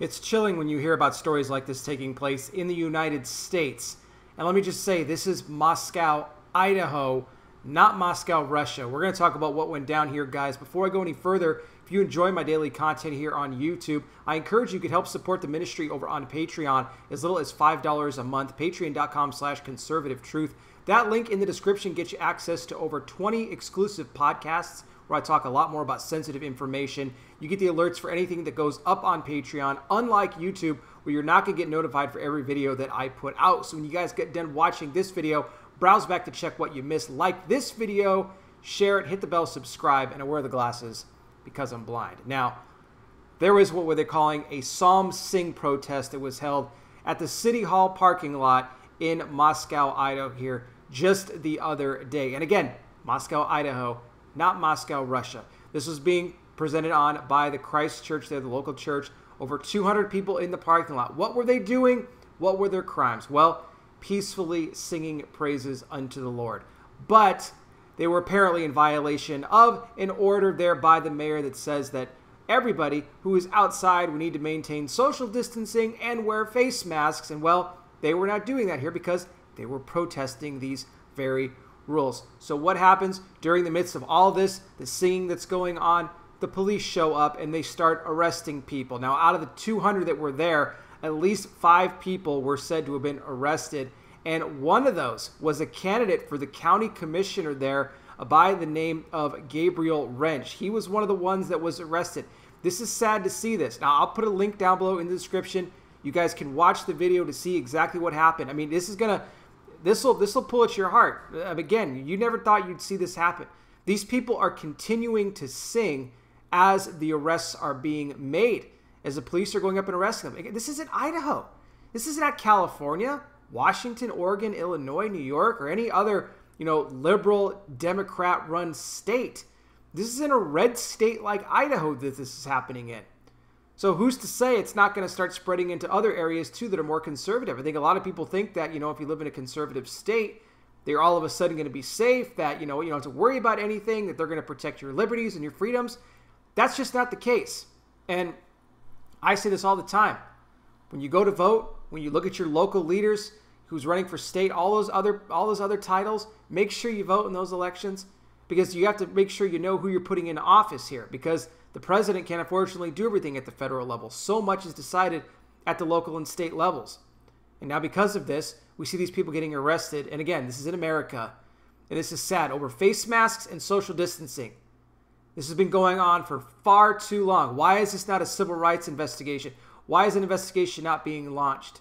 It's chilling when you hear about stories like this taking place in the United States. And let me just say, this is Moscow, Idaho, not Moscow, Russia. We're going to talk about what went down here, guys. Before I go any further, if you enjoy my daily content here on YouTube, I encourage you could help support the ministry over on Patreon as little as $5 a month, patreon.com slash conservative truth. That link in the description gets you access to over 20 exclusive podcasts where I talk a lot more about sensitive information. You get the alerts for anything that goes up on Patreon, unlike YouTube, where you're not going to get notified for every video that I put out. So when you guys get done watching this video, browse back to check what you missed. Like this video, share it, hit the bell, subscribe, and I wear the glasses because I'm blind. Now, there was what were they calling a Psalm Sing protest that was held at the City Hall parking lot in Moscow, Idaho here just the other day. And again, Moscow, Idaho, not Moscow, Russia. This was being presented on by the Christ Church there, the local church. Over 200 people in the parking lot. What were they doing? What were their crimes? Well, peacefully singing praises unto the Lord. But they were apparently in violation of an order there by the mayor that says that everybody who is outside we need to maintain social distancing and wear face masks. And well, they were not doing that here because they were protesting these very rules. So what happens during the midst of all this, the singing that's going on? The police show up and they start arresting people. Now, out of the 200 that were there, at least five people were said to have been arrested. And one of those was a candidate for the county commissioner there by the name of Gabriel Rench. He was one of the ones that was arrested. This is sad to see this. Now, I'll put a link down below in the description. You guys can watch the video to see exactly what happened. I mean, this is going to this will this will pull at your heart. Uh, again, you never thought you'd see this happen. These people are continuing to sing as the arrests are being made, as the police are going up and arresting them. This isn't Idaho. This isn't at California, Washington, Oregon, Illinois, New York, or any other you know liberal Democrat-run state. This is in a red state like Idaho that this is happening in. So who's to say it's not going to start spreading into other areas too that are more conservative? I think a lot of people think that, you know, if you live in a conservative state, they're all of a sudden going to be safe, that, you know, you don't have to worry about anything, that they're going to protect your liberties and your freedoms. That's just not the case. And I say this all the time. When you go to vote, when you look at your local leaders who's running for state, all those other all those other titles, make sure you vote in those elections because you have to make sure you know who you're putting in office here because the president can't unfortunately do everything at the federal level. So much is decided at the local and state levels. And now, because of this, we see these people getting arrested. And again, this is in America. And this is sad over face masks and social distancing. This has been going on for far too long. Why is this not a civil rights investigation? Why is an investigation not being launched?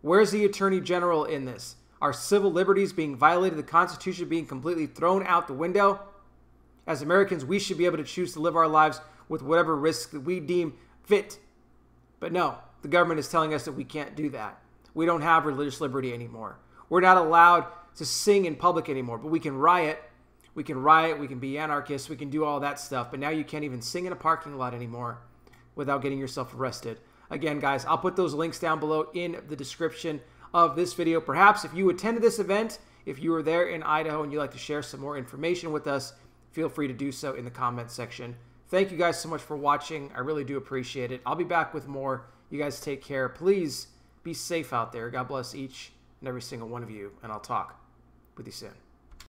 Where's the Attorney General in this? Are civil liberties being violated, the Constitution being completely thrown out the window? As Americans, we should be able to choose to live our lives with whatever risk that we deem fit. But no, the government is telling us that we can't do that. We don't have religious liberty anymore. We're not allowed to sing in public anymore, but we can riot. We can riot, we can be anarchists, we can do all that stuff, but now you can't even sing in a parking lot anymore without getting yourself arrested. Again, guys, I'll put those links down below in the description of this video. Perhaps if you attended this event, if you were there in Idaho and you'd like to share some more information with us, feel free to do so in the comment section. Thank you guys so much for watching. I really do appreciate it. I'll be back with more. You guys take care. Please be safe out there. God bless each and every single one of you, and I'll talk with you soon.